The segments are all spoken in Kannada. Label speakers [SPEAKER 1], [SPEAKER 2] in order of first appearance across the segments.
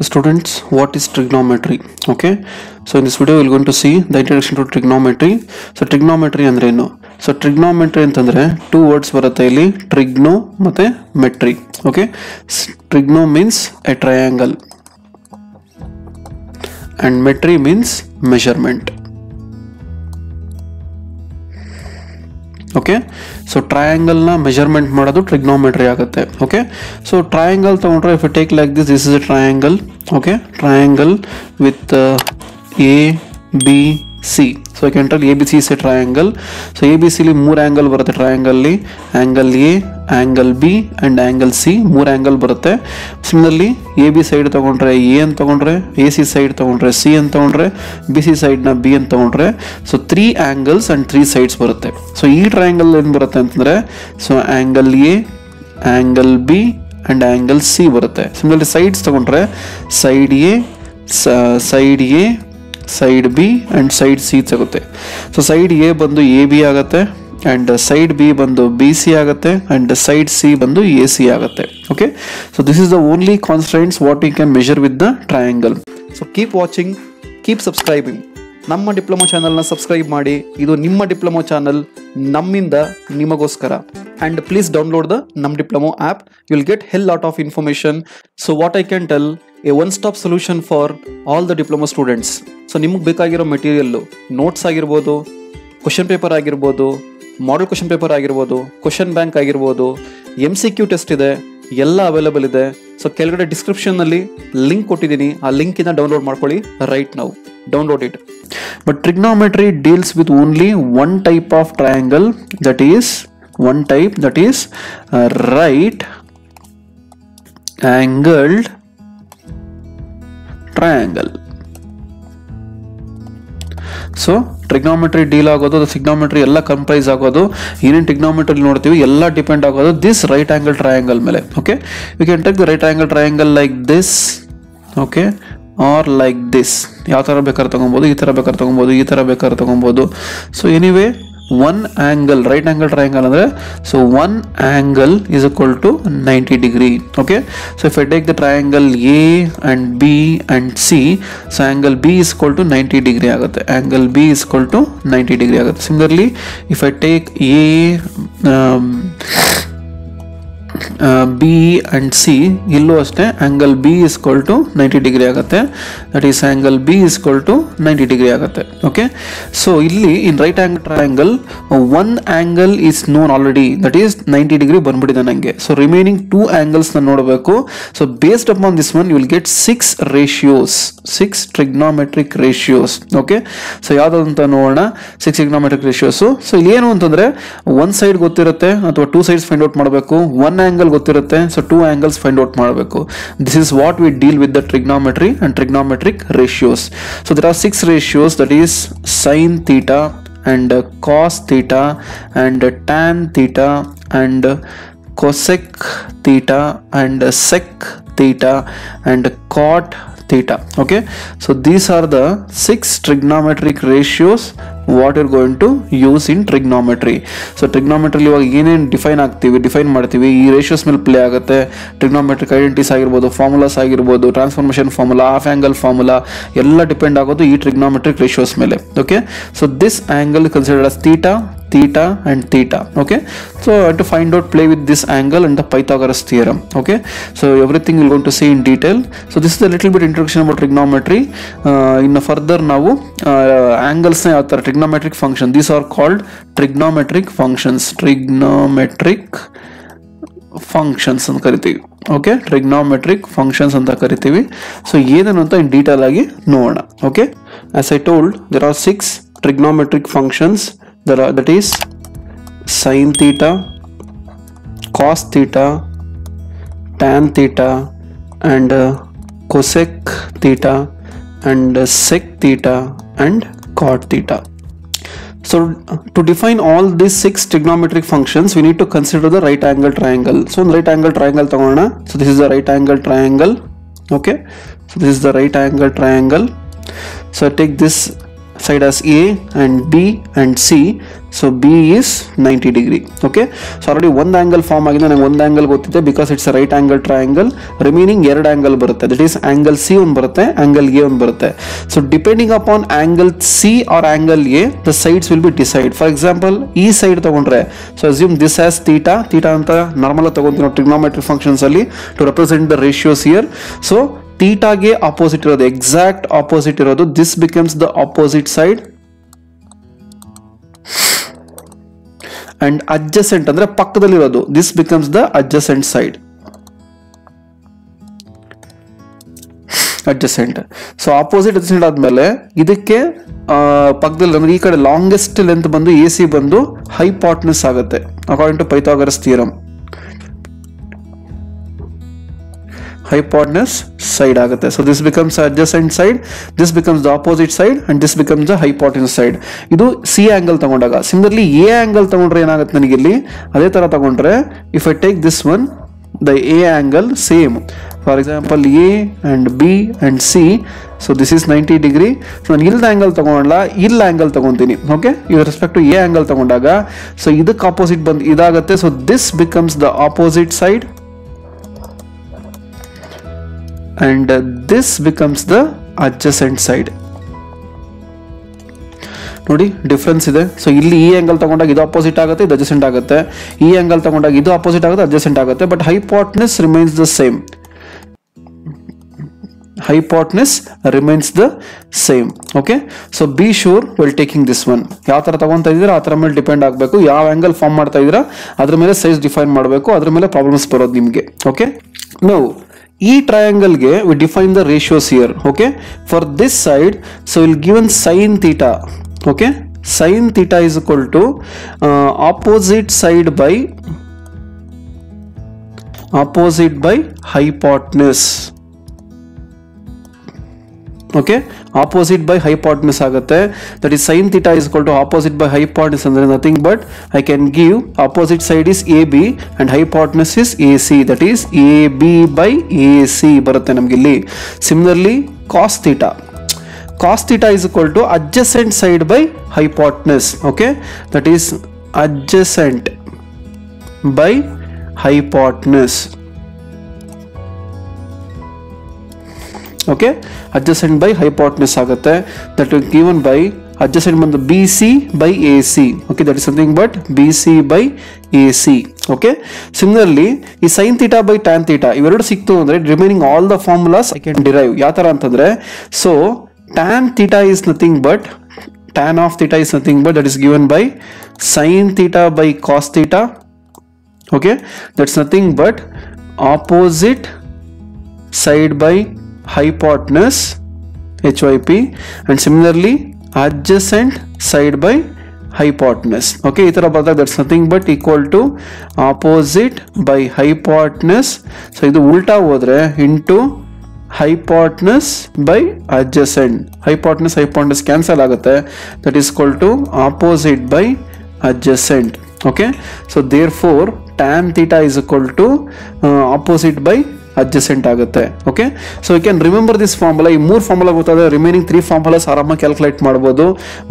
[SPEAKER 1] students what is trigonometry okay so in this video we're going to see the introduction to trigonometry so trigonometry ಅಂದ್ರೆ ಏನು ಸೊ ಟ್ರಿಗ್ನೋಮೆಟ್ರಿ ಅಂತಂದ್ರೆ ಟೂ ವರ್ಡ್ಸ್ ಬರುತ್ತೆ ಇಲ್ಲಿ trigno mate metry okay trigno means a triangle and metry means measurement okay so ಟ್ರಯಾಂಗಲ್ನ measurement ಮಾಡೋದು ಟ್ರಿಗ್ನೋಮೆಟ್ರಿ ಆಗುತ್ತೆ ಓಕೆ ಸೊ ಟ್ರಯಾಂಗಲ್ ತಗೊಂಡ್ರೆ if take like this this is a triangle okay triangle with A B C so ಯಾಕೆಂಟ್ರೆ A B C is a triangle so A B ಸಿಲಿ ಮೂರು ಆ್ಯಂಗಲ್ ಬರುತ್ತೆ ಟ್ರಯಾಂಗಲ್ಲಿ angle A angle B and angle C ಮೂರು ಆ್ಯಂಗಲ್ ಬರುತ್ತೆ. ಸಿಮ್ನಲ್ಲಿ ಎ ಬಿ ಸೈಡ್ ತೊಗೊಂಡ್ರೆ ಎ ಅಂತ ತೊಗೊಂಡ್ರೆ ಎ ಸಿ ಸೈಡ್ ತೊಗೊಂಡ್ರೆ ಸಿ ಅಂತ ತೊಗೊಂಡ್ರೆ ಬಿ ಸಿ ಸೈಡ್ನ ಬಿ ಅಂತ ತೊಗೊಂಡ್ರೆ. So three angles and three sides ಬರುತ್ತೆ. ಸೊ ಈ ಟ್ರಯಾಂಗಲ್ ಏನು ಬರುತ್ತೆ ಅಂತಂದರೆ so angle A angle B and angle C ಬರುತ್ತೆ. ಸಿಮ್ಲರ್ಲಿ ಸೈಡ್ಸ್ ತೊಗೊಂಡ್ರೆ side A side A side B and side C ಸಿಗುತ್ತೆ ಸೊ ಸೈಡ್ ಎ ಬಂದು ಎ ಬಿ ಆಗುತ್ತೆ ಆ್ಯಂಡ್ ಸೈಡ್ ಬಿ ಬಂದು ಬಿ ಸಿ ಆಗುತ್ತೆ ಆ್ಯಂಡ್ ಸೈಡ್ ಸಿ ಬಂದು ಎ ಸಿ ಆಗುತ್ತೆ. Okay so this is the only constants what you can measure with the triangle
[SPEAKER 2] so keep watching keep subscribing ನಮ್ಮ ಡಿಪ್ಲೊಮಾ ಚಾನಲ್ನ ಸಬ್ಸ್ಕ್ರೈಬ್ ಮಾಡಿ. ಇದು ನಿಮ್ಮ ಡಿಪ್ಲೊಮಾ ಚಾನಲ್ ನಮ್ಮಿಂದ ನಿಮಗೋಸ್ಕರ. ಆ್ಯಂಡ್ ಪ್ಲೀಸ್ ಡೌನ್ಲೋಡ್ ದ ನಮ್ಮ diploma app. You will get hell lot of information so what I can tell a one stop solution for all the diploma students so ನಿಮಗೆ ಬೇಕಾಗಿರೋ ಮೆಟೀರಿಯಲ್ಲು ನೋಟ್ಸ್ ಆಗಿರ್ಬೋದು ಕ್ವಶನ್ ಪೇಪರ್ ಆಗಿರ್ಬೋದು ಮಾಡಲ್ ಕ್ವಶನ್ ಪೇಪರ್ ಆಗಿರ್ಬೋದು ಕ್ವಶನ್ ಬ್ಯಾಂಕ್ ಆಗಿರ್ಬೋದು ಎಂ ಸಿ ಕ್ಯೂ ಟೆಸ್ಟ್ ಇದೆ, ಎಲ್ಲ ಅವೈಲಬಲ್ ಇದೆ. ಸೊ ಕೆಳಗಡೆ ಡಿಸ್ಕ್ರಿಪ್ಷನ್ನಲ್ಲಿ ಲಿಂಕ್ ಕೊಟ್ಟಿದ್ದೀನಿ. ಆ ಲಿಂಕಿಂದ ಡೌನ್ಲೋಡ್ ಮಾಡ್ಕೊಳ್ಳಿ ರೈಟ್ ನಾವು download it
[SPEAKER 1] But trigonometry deals with only one type of triangle, that is, one type, that is a right angled triangle. So trigonometry deal ಆಗೋದು ಅದು ಸಿಗ್ನಾಮೆಟ್ರಿ ಎಲ್ಲ ಕಂಪ್ರೈಸ್ ಆಗೋದು, ಏನೇನು ಟ್ರಿಗ್ನಾಮೆಟ್ರಿ ನೋಡ್ತೀವಿ, ಎಲ್ಲ ಡಿಪೆಂಡ್ ಆಗೋದು ದಿಸ್ ರೈಟ್ ಆಂಗಲ್ ಟ್ರಯಾಂಗಲ್ ಮೇಲೆ okay we can take the right angle triangle like this okay or like this ಯಾವ ಥರ ಬೇಕಾದ್ರೆ ತೊಗೊಬೋದು, ಈ ಥರ ಬೇಕಾದ್ರೆ ತೊಗೊಬೋದು, ಈ ಥರ ಬೇಕಾದ್ರೆ ತೊಗೊಬೋದು. So anyway one angle right angle triangle ಅಂದರೆ so one angle is equal to ninety degree okay so if I take the triangle A and B and C so angle B is equal to ninety degree ಆಗುತ್ತೆ. Angle B is equal to ninety degree ಆಗುತ್ತೆ. Similarly if I take A B and C ಇಲ್ಲೂ ಅಷ್ಟೇ angle B is equal to ninety degree ಆಗುತ್ತೆ. That is angle B is equal to ninety degree ಆಗುತ್ತೆ. ಓಕೆ ಸೊ ಇಲ್ಲಿ in right angle triangle one angle is known already that is ninety degree ಬಂದ್ಬಿಟ್ಟಿದೆ ನನಗೆ ಸೊ ರಿಮೈನಿಂಗ್ ಟೂ ಆ್ಯಂಗಲ್ಸ್ನ ನೋಡಬೇಕು. So based upon this one you will get six ratios six trigonometric ratios okay so ಯಾವ್ದಂತ ನೋಡೋಣ. ಸಿಕ್ಸ್ ಟ್ರಿಗ್ನಾಮೆಟ್ರಿಕ್ ರೇಷಿಯೋಸು ಸೊ ಇಲ್ಲಿ ಏನು ಅಂತಂದರೆ ಒನ್ ಸೈಡ್ ಗೊತ್ತಿರುತ್ತೆ, ಅಥವಾ ಟೂ ಸೈಡ್ಸ್ ಫೈಂಡ್ ಔಟ್ ಮಾಡಬೇಕು. One ಆಂಗಲ್ ಗೊತ್ತಿರುತ್ತೆ so two angles find out ಮಾಡಬೇಕು this is what we deal with the trigonometry and trigonometric ratios so there are six ratios that is sine theta and uh, cos theta and uh, tan theta and uh, cosec theta and uh, sec theta and cot theta okay so these are the six trigonometric ratios what are going to use in trigonometry so trigonometry ಇವಾಗ ಏನೇನು ಡಿಫೈನ್ ಆಗ್ತೀವಿ ಡಿಫೈನ್ ಮಾಡ್ತೀವಿ, ಈ ರೇಷಿಯೋಸ್ ಮೇಲೆ ಪ್ಲೇ ಆಗುತ್ತೆ. ಟ್ರಿಗ್ನಾಮೆಟ್ರಿಕ್ ಐಡೆಂಟಿಸ್ ಆಗಿರ್ಬೋದು ಫಾರ್ಮುಲಾಸ್ ಆಗಿರ್ಬೋದು transformation formula of angle formula ಎಲ್ಲ ಡಿಪೆಂಡ್ ಆಗೋದು ಈ ಟ್ರಿಗ್ನಾಮೆಟ್ರಿಕ್ ರೇಷಿಯೋಸ್ ಮೇಲೆ. Okay so this angle considered as theta theta and theta okay so I to find out play with this angle and the Pythagoras theorem okay so everything we're going to see in detail so this is a little bit introduction about trigonometry uh, in a further now uh, angles na trigonometric function these are called trigonometric functions trigonometric functions ಅಂತ ಕರಿತೀವಿ ಓಕೆ ಟ್ರಿಗ್ನಾಮೆಟ್ರಿಕ್ ಫಂಕ್ಷನ್ಸ್ ಅಂತ ಕರಿತೀವಿ ಸೊ ಏನೇನು ಅಂತ ಇನ್ ಡೀಟೇಲ್ ಆಗಿ ನೋಡೋಣ okay as I told there are six trigonometric functions There are that is sine theta cos theta tan theta and cosec theta and sec theta and cot theta So to define all these six trigonometric functions, we need to consider the right angle triangle. So right angle triangle ತಗೋಣ. So this is the right angle triangle. Okay. So this is the right angle triangle. So I take this side as A and B and C. So B is ninety degree okay so already ಒಂದು ಆಂಗಲ್ ಫಾರ್ಮ್ ಆಗಿದೆ ನನಗೆ ಒಂದು ಆಂಗಲ್ ಗೊತ್ತಿದೆ because it's right angle triangle remaining ಎರಡು ಆಂಗಲ್ ಬರುತ್ತೆ. ದಟ್ ಈಸ್ ಆಂಗಲ್ ಸಿ ಒಂದು ಬರುತ್ತೆ ಆಂಗಲ್ ಎ ಒಂದು ಬರುತ್ತೆ. So depending upon angle C or angle A the sides will be decide for example ಈ ಸೈಡ್ ತಗೊಂಡ್ರೆ so assume this as theta theta ಅಂತ ನಾರ್ಮಲ್ ತಗೊಂತೀವಿ ಟ್ರಿಗ್ನೋಮೆಟ್ರಿ ಫಂಕ್ಷನ್ಸ್ ಅಲ್ಲಿ to represent the ratios here so ತೀಟಾಗೆ opposite ಇರೋದು ಎಕ್ಸಾಕ್ಟ್ ಆಪೋಸಿಟ್ ಇರೋದು. This becomes the opposite side and adjacent ಅಂದ್ರೆ ಪಕ್ಕದಲ್ಲಿರೋದು. This becomes the adjacent side adjacent so opposite adjacent ಆದ್ಮೇಲೆ ಇದಕ್ಕೆ ಪಕ್ಕದಲ್ಲಿ ಅಂದ್ರೆ ಈ ಕಡೆ ಲಾಂಗೆಸ್ಟ್ ಲೆಂತ್ ಬಂದು ಎ ಸಿ ಬಂದು ಹೈಪಾಟ್ನೆಸ್ ಆಗುತ್ತೆ according to Pythagoras theorem hypotenuse side ಆಗುತ್ತೆ. So this becomes adjacent side this becomes the opposite side and this becomes the hypotenuse side ಇದು ಸಿ ಆಂಗಲ್ ತಗೊಂಡಾಗ ಸಿಮಿಲರ್ಲಿ ಎ ಆಂಗಲ್ ತಗೊಂಡ್ರೆ ಏನಾಗುತ್ತೆ ನನಗೆ ಇಲ್ಲಿ? ಅದೇ ತರ ತಗೊಂಡ್ರೆ if I take this one the A angle same for example A and B and C so this is ninety degree so ನಾನು ಇಲ್ದ ಆ್ಯಂಗಲ್ ತಗೊಂಡಲ್ಲ ಇಲ್ಲ angle ತಗೊಂತೀನಿ. Okay with respect to A angle ತಗೊಂಡಾಗ ಸೊ ಇದಕ್ಕೆ ಆಪೋಸಿಟ್ ಬಂದು ಇದಾಗುತ್ತೆ. So this becomes the opposite side and uh, this becomes the adjacent side. ನೋಡಿ ಡಿಫ್ರೆನ್ಸ್ ಇದೆ. ಸೊ ಇಲ್ಲಿ ಈ ಆಂಗಲ್ ತಗೊಂಡಾಗ ಇದು ಅಪೋಸಿಟ್ ಆಗುತ್ತೆ ಇದು ಅಡ್ಜಸೆಂಟ್ ಆಗುತ್ತೆ. ಈ ಆಂಗಲ್ ತಗೊಂಡಾಗ ಇದು ಅಪೋಸಿಟ್ ಆಗುತ್ತೆ ಅಡ್ಜಸೆಂಟ್ ಆಗುತ್ತೆ. But hypotenuse remains the same hypotenuse remains the same okay so be sure well taking this one ಯಾವ ಥರ ತಗೊಂತ ಇದ್ದೀರಾ ಆ ಥರ ಮೇಲೆ ಡಿಪೆಂಡ್ ಆಗಬೇಕು. ಯಾವ ಆ್ಯಂಗಲ್ ಫಾರ್ಮ್ ಮಾಡ್ತಾ ಇದ್ದೀರಾ ಅದ್ರ ಮೇಲೆ ಸೈಜ್ ಡಿಫೈನ್ ಮಾಡಬೇಕು. ಅದ್ರ ಮೇಲೆ ಪ್ರಾಬ್ಲಮ್ಸ್ ಬರೋದು ನಿಮಗೆ. ಓಕೆ ನೋ ಈ ಟ್ರಯಾಂಗಲ್ಗೆ we define the ratios here okay for this side so will given sine theta okay sine theta is equal to opposite side by opposite by hypotenuse okay opposite by hypotenuse ಆಗುತ್ತೆ that is sine theta is to opposite by hypotenuse ಅಂದ್ರೆ nothing but I can give opposite side is A B and hypotenuse is A C that is A B by A C ಬರುತ್ತೆ ನಮ್ಗೆ ಇಲ್ಲಿ. Similarly cos theta cos theta is equal to adjacent side by hypotenuse okay that is adjacent by hypotenuse okay adjacent by hypotenuse ಆಗುತ್ತೆ. ದಟ್ ಗಿವನ್ ಬೈ ಅಡ್ಜಸೆಂಟ್ ಬಂದು B C by A C okay that is something but B C by A C okay similarly ಈ sine theta by tan theta ಇವೆರಡು ಸಿಕ್ತು ಅಂದರೆ remaining all the formulas I can derive ಯಾವ ಥರ ಅಂತಂದರೆ so tan theta is nothing but tan of theta is nothing but that is given by sine theta by cos theta okay that's nothing but opposite side by hypotenuse hyp and similarly adjacent side by hypotenuse okay ಈ ಥರ that's that's nothing but equal to opposite by hypotenuse so ಇದು ಉಲ್ಟಾ ಹೋದ್ರೆ into hypotenuse by adjacent hypotenuse hypotenuse cancel ಆಗುತ್ತೆ that is to to opposite by adjacent okay so therefore tan theta is equal to uh, opposite by adjacent ಆಗುತ್ತೆ okay so you can remember this formula ಈ ಮೂರು ಫಾರ್ಮುಲಾ ಗೊತ್ತಾದ್ರೆ ರಿಮೈನಿಂಗ್ ತ್ರೀ ಫಾರ್ಮುಲಾಸ್ ಆರಾಮಾಗಿ ಕ್ಯಾಲ್ಕುಲೇಟ್ ಮಾಡ್ಬೋದು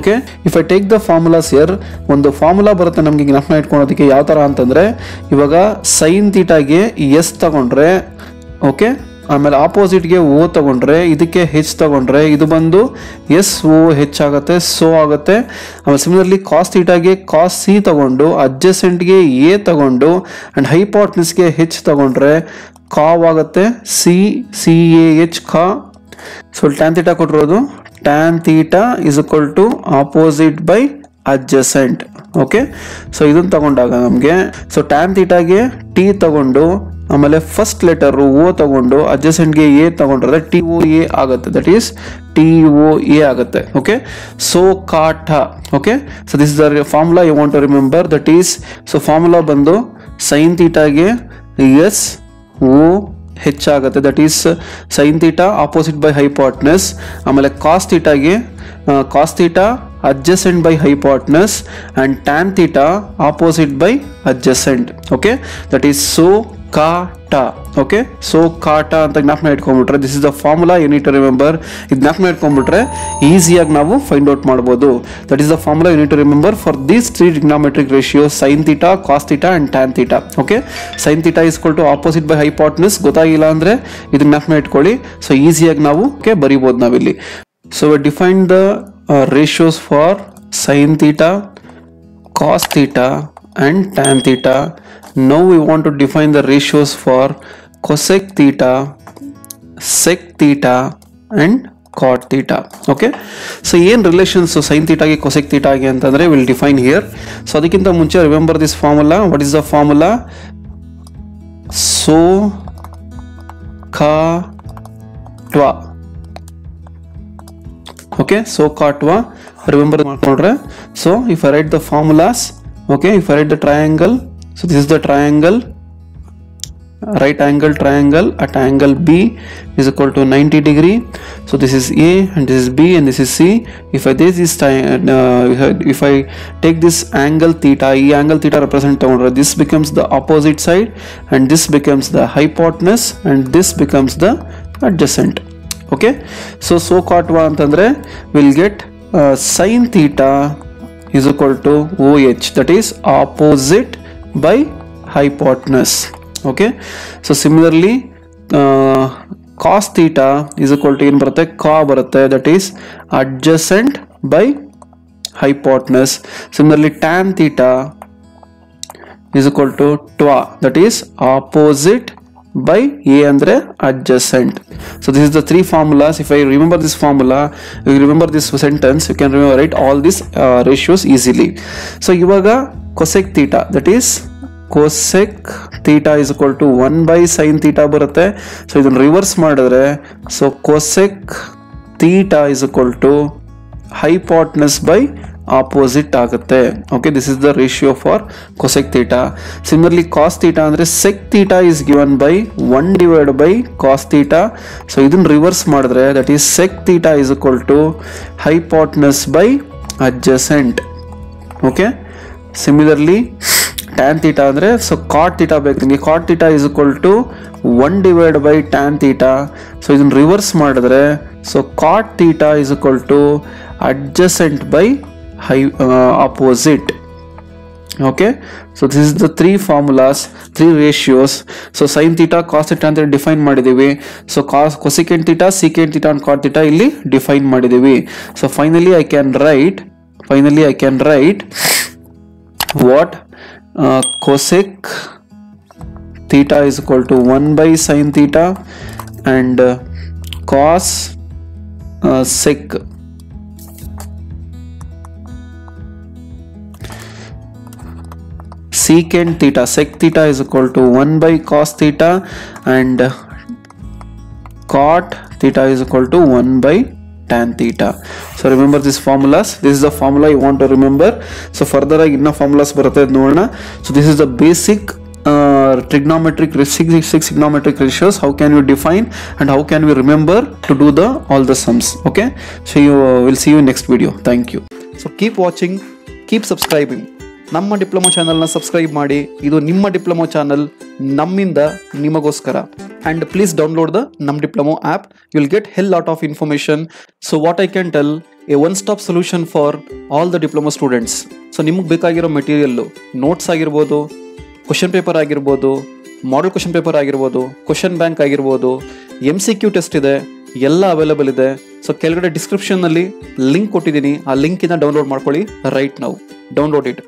[SPEAKER 1] okay if I take the formulas here ಒಂದು ಫಾರ್ಮುಲಾ ಬರುತ್ತೆ ನಮಗೆ ಜ್ಞಾಪನ ಇಟ್ಕೊಳೋದಕ್ಕೆ ಯಾವ ಥರ ಅಂತಂದ್ರೆ, ಇವಾಗ ಸೈನ್ ತೀಟಾಗೆ ಎಸ್ ತಗೊಂಡ್ರೆ ಓಕೆ ಆಮೇಲೆ ಆಪೋಸಿಟ್ಗೆ ಓ ತಗೊಂಡ್ರೆ, ಇದಕ್ಕೆ ಹೆಚ್ ತಗೊಂಡ್ರೆ, ಇದು ಬಂದು ಎಸ್ ಓ ಹೆಚ್ ಆಗುತ್ತೆ ಸೋ ಆಗುತ್ತೆ. ಆಮೇಲೆ ಸಿಮಿಲರ್ಲಿ ಕಾಸ್ ಥೀಟಾಗೆ ಕಾಸ್ ಸಿ ತಗೊಂಡು ಅಡ್ಜಸೆಂಟ್ಗೆ ಎ ತಗೊಂಡು ಆ್ಯಂಡ್ ಹೈಪಾಟ್ನಿಸ್ಗೆ ಹೆಚ್ ತಗೊಂಡ್ರೆ ಕಾವ್ ಆಗುತ್ತೆ ಸಿ ಸಿ ಎ ಎಚ್ ಕಾ. ಸೊ ಟ್ಯಾನ್ ಥೀಟಾ ಕೊಟ್ಟಿರೋದು. Tan theta is equal to opposite by adjacent okay so ಇದನ್ನ ತಗೊಂಡಾಗ ನಮಗೆ ಸೊ ಟ್ಯಾನ್ ಥೀಟಾಗೆ ಟಿ ತಗೊಂಡು, ಆಮೇಲೆ ಫಸ್ಟ್ ಲೆಟರ್ ಓ ತಗೊಂಡು ಅಡ್ಜಸೆಂಟ್ಗೆ ಎ ತಗೊಂಡ್ರೆ ಟಿ ಒ ಎ ಆಗುತ್ತೆ. That is T O A ಆಗುತ್ತೆ. ಓಕೆ ಸೊ ಕಾಟ okay so this is the formula you want to remember that is so formula ಬಂದು ಸೈನ್ ತೀಟಾಗೆ ಎಸ್ ಓ ಹೆಚ್ಚಾಗುತ್ತೆ. That is sine theta opposite by hypotenuse ಆಮೇಲೆ cos ತೀಟಾಗೆ cos adjacent by hypotenuse and tan theta opposite by adjacent okay that is so ಕಾಟ ಓಕೆ ಸೊ ಕಾಟ ಅಂತ ಜ್ಞಾಪನ ಇಟ್ಕೊಂಡ್ಬಿಟ್ರೆ this is the formula you need to remember ಇದು ಜ್ಞಾಪನ ಇಟ್ಕೊಂಡ್ಬಿಟ್ರೆ ಈಸಿಯಾಗಿ ನಾವು ಫೈಂಡ್ ಔಟ್ ಮಾಡ್ಬೋದು. That is the formula you need to remember for these three trigonometric ratio sine theta cos theta and tan theta okay sine theta is equal to opposite by hypotenuse ಗೊತ್ತಾಗಿಲ್ಲ ಅಂದರೆ ಇದು ಜ್ಞಾಪನ ಇಟ್ಕೊಳ್ಳಿ. ಸೊ ಈಸಿಯಾಗಿ ನಾವು ಓಕೆ ಬರಿಬೋದು ನಾವಿಲ್ಲಿ. So define the ratios for sine theta cos theta and tan theta. Now we want to define the ratios for cosec theta, sec theta and cot theta. Okay. So ಏನು ರಿಲೇಷನ್ಸ್ ಸೈನ್ ಥೀಟಾಗೆ ಕೊಸೆಕ್ ಥೀಟಾಗೆ ಅಂತಂದರೆ ವಿಲ್ ಡಿಫೈನ್ ಹಿಯರ್ ಸೊ ಅದಕ್ಕಿಂತ ಮುಂಚೆ remember this formula what is the formula soh cah toa okay so katwa remember ಮಾಡ್ಕೊಂಡ್ರೆ so if i write the formulas okay if i write the triangle so this is the triangle right angle triangle at angle b is equal to 90 degree so this is a and this is b and this is c if i this is tri- uh, if I- if i take this angle theta e angle theta represent ತಗೊಂಡ್ರೆ this becomes the opposite side and this becomes the hypotenuse and this becomes the adjacent okay so so ಕಾಟ್ವಾ ಅಂತಂದರೆ will get sine theta is equal to O H that is opposite by hypotenuse okay so similarly cos theta is equal to ಏನು ಬರುತ್ತೆ? ಕಾ ಬರುತ್ತೆ. That is adjacent by hypotenuse similarly tan theta is equal to twa that is opposite by a andre adjacent so this is the three formulas if i remember this formula you remember this sentence you can remember right all these uh, ratios easily so ivaga cosec theta that is cosec theta is equal to 1 by sin theta ಬರುತ್ತೆ you ಇದನ್ನ reverse ಮಾಡಿದ್ರೆ so cosec theta is equal to hypotenuse by opposite ಆಗುತ್ತೆ. Okay this is the ratio for cosec theta similarly cos theta ಅಂದರೆ sec theta is given by one divide by cos theta so ಇದನ್ನು ರಿವರ್ಸ್ ಮಾಡಿದ್ರೆ that is sec theta is equal to hypotenuse by adjacent okay similarly tan theta ಅಂದರೆ ಸೊ ಕಾಟ್ ಥೀಟಾ ಬೇಕು ನಿಮಗೆ. Cot theta is equal to one divide by tan theta so ಇದನ್ನು ರಿವರ್ಸ್ ಮಾಡಿದ್ರೆ so cot theta is equal to adjacent by high opposite okay so this is the three formulas three ratios so sine theta cos theta ಅಂತ ಡಿಫೈನ್ ಮಾಡಿದ್ದೀವಿ. So cos cosecant theta secant theta and cot theta ಇಲ್ಲಿ ಡಿಫೈನ್ ಮಾಡಿದ್ದೀವಿ. So finally I can write finally I can write what cosec theta is equal to 1 by sin theta and uh, cos uh, sec secant theta sec theta is equal to 1 by cos theta and uh, cot theta is equal to 1 by tan theta so remember these formulas this is the formula you want to remember so further ಆಗಿ ಇನ್ನ ಫಾರ್ಮುಲಾಸ್ ಬರುತ್ತೆ ಅದ್ ನೋಡೋಣ so this is the basic trigonometric six, six trigonometric ratios how can we define and how can we remember to do the all the sums okay so you uh, will see you in next video thank you
[SPEAKER 2] so keep watching keep subscribing ನಮ್ಮ ಡಿಪ್ಲೊಮೊ ಚಾನಲ್ನ ಸಬ್ಸ್ಕ್ರೈಬ್ ಮಾಡಿ. ಇದು ನಿಮ್ಮ ಡಿಪ್ಲೊಮೊ ಚಾನಲ್ ನಮ್ಮಿಂದ ನಿಮಗೋಸ್ಕರ. ಆ್ಯಂಡ್ ಪ್ಲೀಸ್ ಡೌನ್ಲೋಡ್ ದ ನಮ್ಮ diploma app you will get L lot of information so what I can tell a one stop solution for all the diploma students so ನಿಮಗೆ ಬೇಕಾಗಿರೋ ಮೆಟೀರಿಯಲ್ಲು ನೋಟ್ಸ್ ಆಗಿರ್ಬೋದು ಕ್ವಶನ್ ಪೇಪರ್ ಆಗಿರ್ಬೋದು ಮಾಡಲ್ ಕ್ವಶನ್ ಪೇಪರ್ ಆಗಿರ್ಬೋದು ಕ್ವಶನ್ ಬ್ಯಾಂಕ್ ಆಗಿರ್ಬೋದು ಎಂ ಸಿ ಕ್ಯೂ ಟೆಸ್ಟ್ ಇದೆ, ಎಲ್ಲ ಅವೈಲಬಲ್ ಇದೆ. ಸೊ ಕೆಳಗಡೆ ಡಿಸ್ಕ್ರಿಪ್ಷನ್ನಲ್ಲಿ ಲಿಂಕ್ ಕೊಟ್ಟಿದ್ದೀನಿ. ಆ ಲಿಂಕಿಂದ ಡೌನ್ಲೋಡ್ ಮಾಡ್ಕೊಳ್ಳಿ ರೈಟ್ ನಾವು ಡೌನ್ಲೋಡ್ ಇಟ್